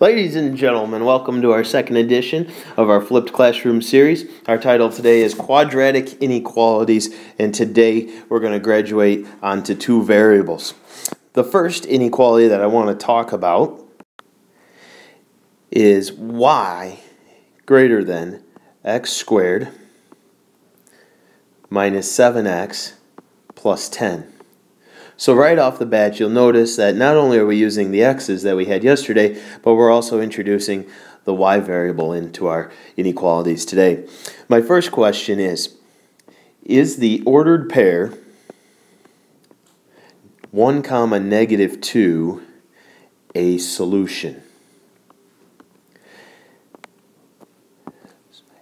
Ladies and gentlemen, welcome to our second edition of our Flipped Classroom series. Our title today is Quadratic Inequalities, and today we're going to graduate onto two variables. The first inequality that I want to talk about is y greater than x squared minus 7x plus 10. So right off the bat, you'll notice that not only are we using the x's that we had yesterday, but we're also introducing the y variable into our inequalities today. My first question is, is the ordered pair 1 comma negative 2 a solution?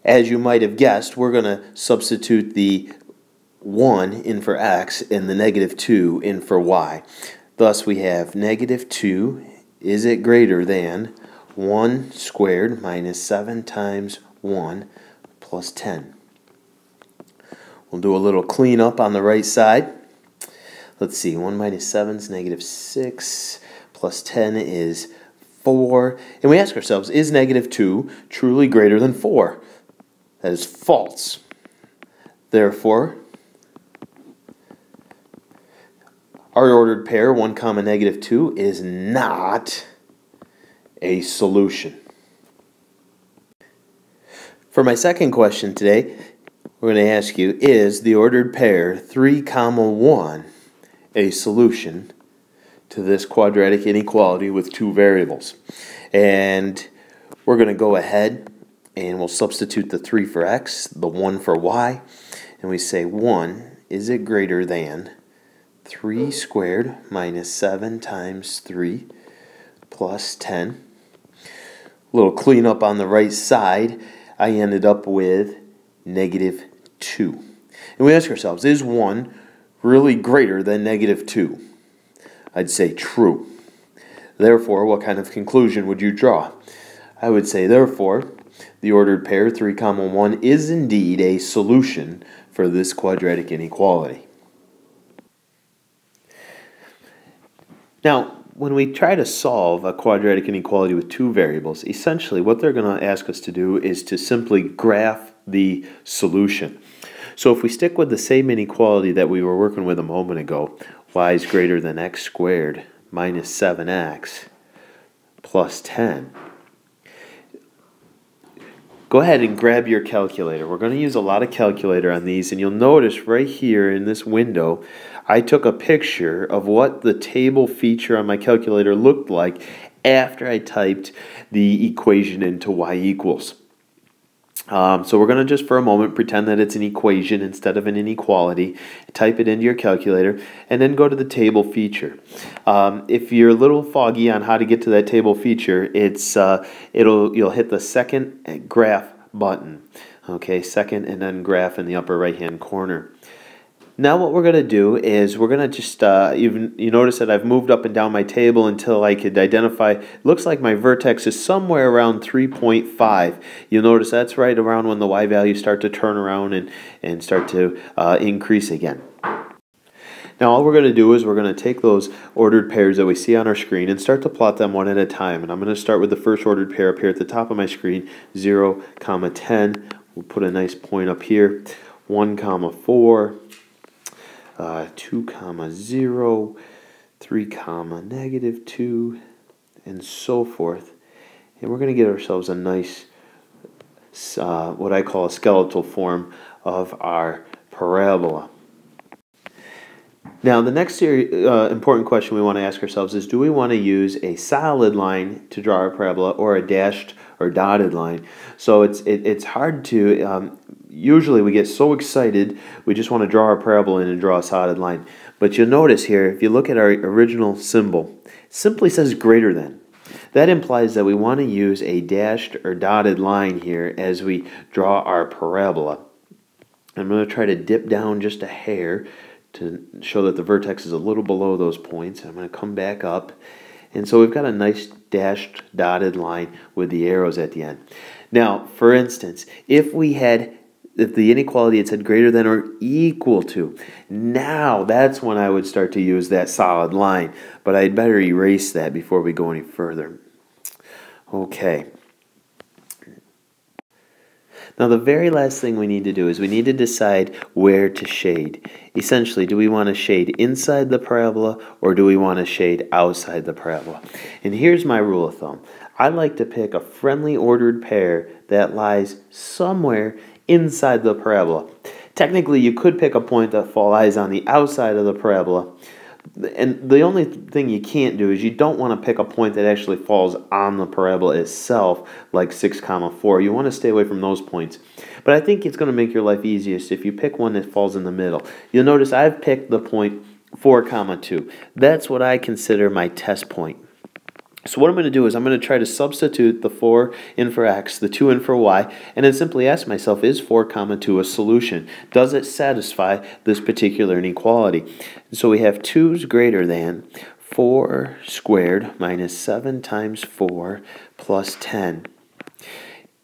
As you might have guessed, we're going to substitute the 1 in for x and the negative 2 in for y. Thus we have negative 2, is it greater than 1 squared minus 7 times 1 plus 10. We'll do a little cleanup on the right side. Let's see, 1 minus 7 is negative 6, plus 10 is 4. And we ask ourselves, is negative 2 truly greater than 4? That is false. Therefore, Our ordered pair, 1 comma negative 2, is not a solution. For my second question today, we're going to ask you, is the ordered pair 3 comma 1 a solution to this quadratic inequality with two variables? And we're going to go ahead and we'll substitute the 3 for x, the 1 for y, and we say 1, is it greater than 3 squared minus 7 times 3 plus 10. A little cleanup on the right side, I ended up with negative 2. And we ask ourselves, is 1 really greater than negative 2? I'd say true. Therefore, what kind of conclusion would you draw? I would say, therefore, the ordered pair 3 comma 1 is indeed a solution for this quadratic inequality. Now, when we try to solve a quadratic inequality with two variables, essentially what they're going to ask us to do is to simply graph the solution. So if we stick with the same inequality that we were working with a moment ago, y is greater than x squared minus 7x plus 10. Go ahead and grab your calculator. We're going to use a lot of calculator on these, and you'll notice right here in this window I took a picture of what the table feature on my calculator looked like after I typed the equation into y equals. Um, so we're going to just for a moment pretend that it's an equation instead of an inequality. Type it into your calculator and then go to the table feature. Um, if you're a little foggy on how to get to that table feature, it's uh, it'll you'll hit the second graph button. Okay, second and then graph in the upper right hand corner. Now what we're going to do is we're going to just, uh, even, you notice that I've moved up and down my table until I could identify, looks like my vertex is somewhere around 3.5. You'll notice that's right around when the y values start to turn around and, and start to uh, increase again. Now all we're going to do is we're going to take those ordered pairs that we see on our screen and start to plot them one at a time. And I'm going to start with the first ordered pair up here at the top of my screen, 0, comma 10. We'll put a nice point up here, 1, comma 4, uh, 2 comma 0, 3 comma negative 2, and so forth. And we're going to get ourselves a nice, uh, what I call a skeletal form of our parabola. Now, the next uh, important question we want to ask ourselves is do we want to use a solid line to draw our parabola or a dashed or dotted line? So it's, it, it's hard to, um, usually we get so excited we just want to draw our parabola in and draw a solid line. But you'll notice here, if you look at our original symbol, simply says greater than. That implies that we want to use a dashed or dotted line here as we draw our parabola. I'm going to try to dip down just a hair to show that the vertex is a little below those points. I'm going to come back up. And so we've got a nice dashed dotted line with the arrows at the end. Now, for instance, if we had if the inequality had said greater than or equal to, now that's when I would start to use that solid line. But I'd better erase that before we go any further. Okay. Now the very last thing we need to do is we need to decide where to shade. Essentially, do we want to shade inside the parabola or do we want to shade outside the parabola? And here's my rule of thumb. I like to pick a friendly ordered pair that lies somewhere inside the parabola. Technically, you could pick a point that lies on the outside of the parabola, and the only thing you can't do is you don't want to pick a point that actually falls on the parabola itself like 6 comma 4 you want to stay away from those points. But i think it's going to make your life easiest if you pick one that falls in the middle. You'll notice i've picked the point 4 comma 2 that's what i consider my test point so what I'm going to do is I'm going to try to substitute the 4 in for x, the 2 in for y, and then simply ask myself, is 4 comma 2 a solution? Does it satisfy this particular inequality? So we have 2 is greater than 4 squared minus 7 times 4 plus 10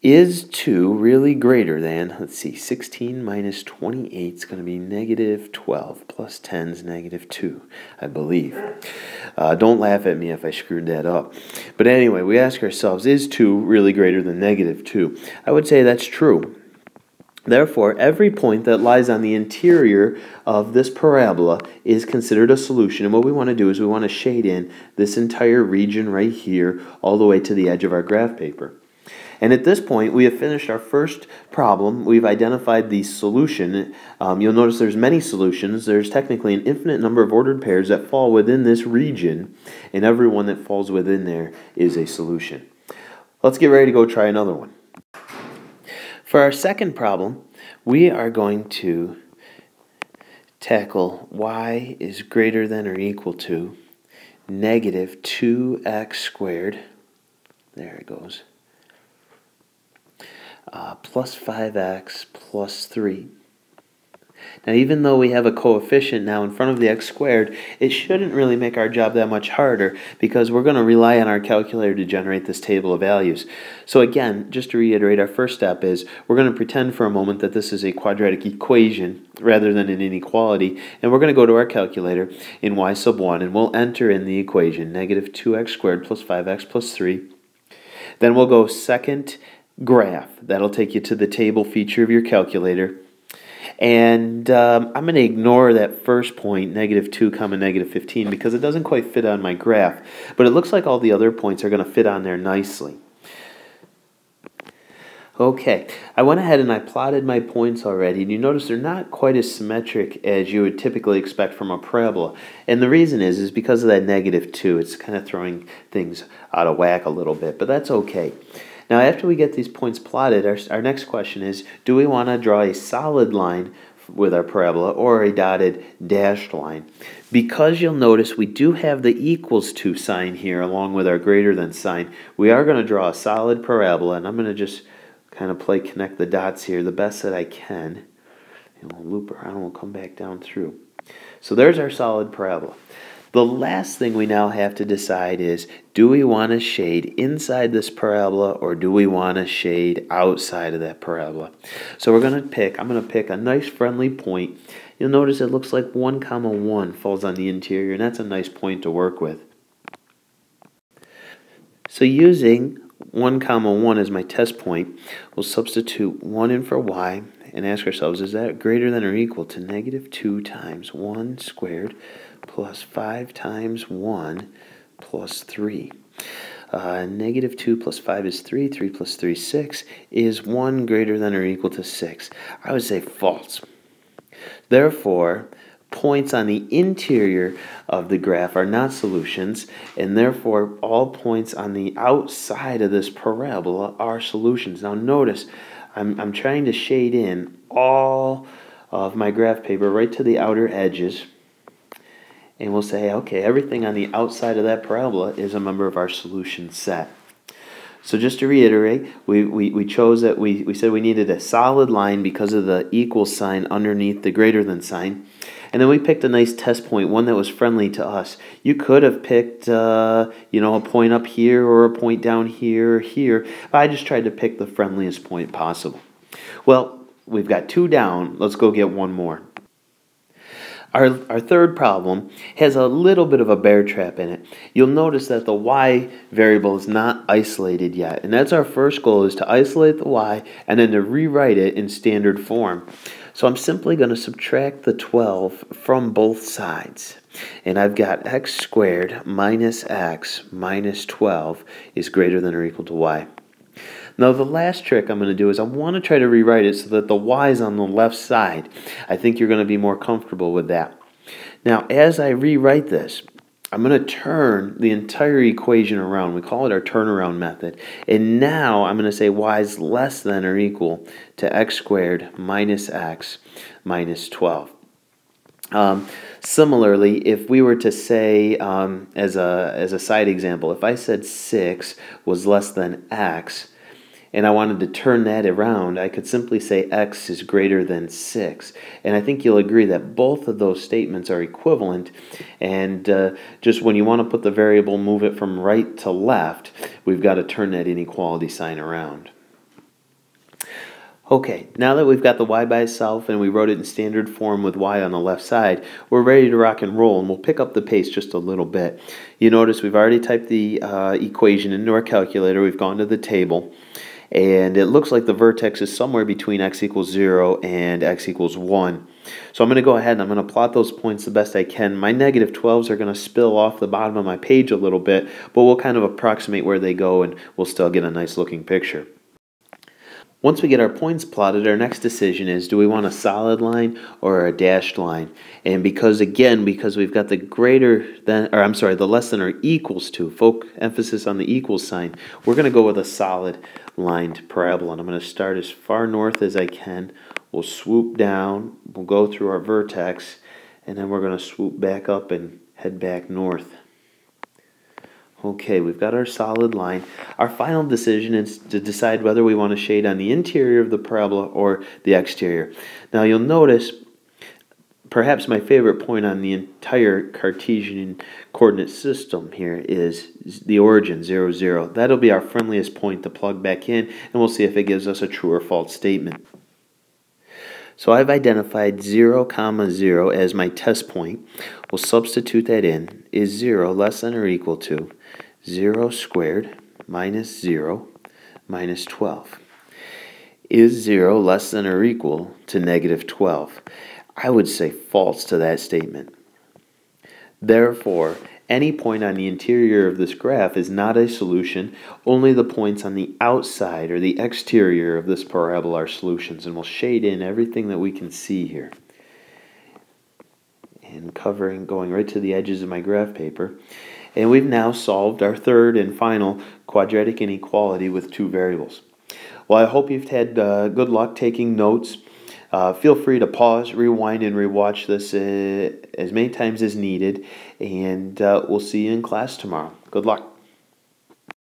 is 2 really greater than, let's see, 16 minus 28 is going to be negative 12, plus 10 is negative 2, I believe. Uh, don't laugh at me if I screwed that up. But anyway, we ask ourselves, is 2 really greater than negative 2? I would say that's true. Therefore, every point that lies on the interior of this parabola is considered a solution. And what we want to do is we want to shade in this entire region right here all the way to the edge of our graph paper. And at this point, we have finished our first problem. We've identified the solution. Um, you'll notice there's many solutions. There's technically an infinite number of ordered pairs that fall within this region, and every one that falls within there is a solution. Let's get ready to go try another one. For our second problem, we are going to tackle y is greater than or equal to negative 2x squared. There it goes uh, plus 5x plus 3. Now, even though we have a coefficient now in front of the x squared, it shouldn't really make our job that much harder because we're going to rely on our calculator to generate this table of values. So again, just to reiterate, our first step is we're going to pretend for a moment that this is a quadratic equation rather than an inequality, and we're going to go to our calculator in y sub 1, and we'll enter in the equation, negative 2x squared plus 5x plus 3. Then we'll go second graph. That'll take you to the table feature of your calculator. And um, I'm going to ignore that first point, negative 2 comma negative 15, because it doesn't quite fit on my graph. But it looks like all the other points are going to fit on there nicely. Okay, I went ahead and I plotted my points already, and you notice they're not quite as symmetric as you would typically expect from a parabola. And the reason is, is because of that negative 2. It's kind of throwing things out of whack a little bit, but that's okay. Now, after we get these points plotted, our, our next question is, do we want to draw a solid line with our parabola or a dotted dashed line? Because you'll notice we do have the equals to sign here along with our greater than sign, we are going to draw a solid parabola, and I'm going to just kind of play connect the dots here the best that I can. And we'll loop around, we'll come back down through. So there's our solid parabola. The last thing we now have to decide is do we want to shade inside this parabola or do we want to shade outside of that parabola? So we're going to pick, I'm going to pick a nice friendly point. You'll notice it looks like 1 comma 1 falls on the interior and that's a nice point to work with. So using 1 comma 1 as my test point, we'll substitute 1 in for y and ask ourselves, is that greater than or equal to negative 2 times 1 squared plus 5 times 1 plus 3. Uh, negative 2 plus 5 is 3. 3 plus 3 is 6. Is 1 greater than or equal to 6? I would say false. Therefore, points on the interior of the graph are not solutions, and therefore all points on the outside of this parabola are solutions. Now notice, I'm, I'm trying to shade in all of my graph paper right to the outer edges and we'll say, okay, everything on the outside of that parabola is a member of our solution set. So just to reiterate, we, we, we chose that we, we said we needed a solid line because of the equal sign underneath the greater than sign. And then we picked a nice test point, one that was friendly to us. You could have picked, uh, you know, a point up here or a point down here or here. I just tried to pick the friendliest point possible. Well, we've got two down. Let's go get one more. Our, our third problem has a little bit of a bear trap in it. You'll notice that the y variable is not isolated yet. And that's our first goal is to isolate the y and then to rewrite it in standard form. So I'm simply going to subtract the 12 from both sides. And I've got x squared minus x minus 12 is greater than or equal to y. Now the last trick I'm going to do is I want to try to rewrite it so that the y is on the left side. I think you're going to be more comfortable with that. Now as I rewrite this, I'm going to turn the entire equation around. We call it our turnaround method. And now I'm going to say y is less than or equal to x squared minus x minus 12. Um, similarly, if we were to say, um, as, a, as a side example, if I said 6 was less than x, and I wanted to turn that around, I could simply say x is greater than 6. And I think you'll agree that both of those statements are equivalent. And uh, just when you want to put the variable, move it from right to left, we've got to turn that inequality sign around. Okay, now that we've got the y by itself and we wrote it in standard form with y on the left side, we're ready to rock and roll and we'll pick up the pace just a little bit. You notice we've already typed the uh, equation into our calculator, we've gone to the table, and it looks like the vertex is somewhere between x equals 0 and x equals 1. So I'm going to go ahead and I'm going to plot those points the best I can. My negative 12s are going to spill off the bottom of my page a little bit, but we'll kind of approximate where they go and we'll still get a nice looking picture. Once we get our points plotted, our next decision is do we want a solid line or a dashed line? And because, again, because we've got the greater than, or I'm sorry, the less than or equals to, folk emphasis on the equal sign, we're going to go with a solid lined parabola. And I'm going to start as far north as I can. We'll swoop down, we'll go through our vertex, and then we're going to swoop back up and head back north. Okay, we've got our solid line. Our final decision is to decide whether we want to shade on the interior of the parabola or the exterior. Now you'll notice perhaps my favorite point on the entire Cartesian coordinate system here is the origin 0, 0. That'll be our friendliest point to plug back in and we'll see if it gives us a true or false statement. So I've identified 0, comma 0 as my test point. We'll substitute that in. Is 0 less than or equal to 0 squared minus 0 minus 12? Is 0 less than or equal to negative 12? I would say false to that statement. Therefore, any point on the interior of this graph is not a solution. Only the points on the outside or the exterior of this parabola are solutions. And we'll shade in everything that we can see here. And covering, going right to the edges of my graph paper. And we've now solved our third and final quadratic inequality with two variables. Well, I hope you've had uh, good luck taking notes. Uh, feel free to pause, rewind, and rewatch this uh, as many times as needed. And uh, we'll see you in class tomorrow. Good luck.